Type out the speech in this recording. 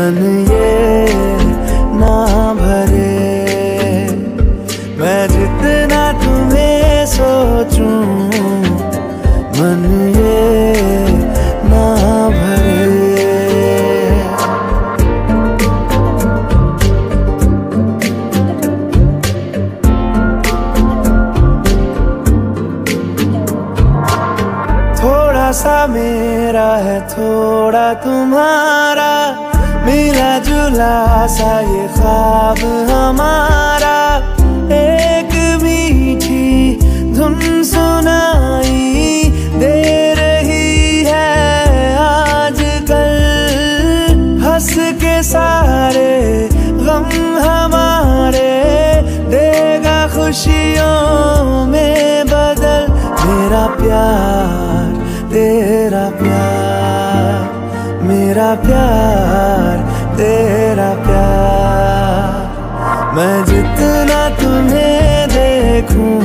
मन ये ना भरे। मैं जितना तुम्हें सोचूं, मन ये ना भरे। थोड़ा सा मेरा है, थोड़ा तुम्हारा। जुला सा ये ख्वाब हमारा। एक मीठी धुन सुनाई दे रही है आज कल हंस के सारे गम हमारे। देगा खुशियों में बदल। मेरा प्यार, तेरा प्यार, मेरा प्यार। मैं जितना तुम्हें देखूँ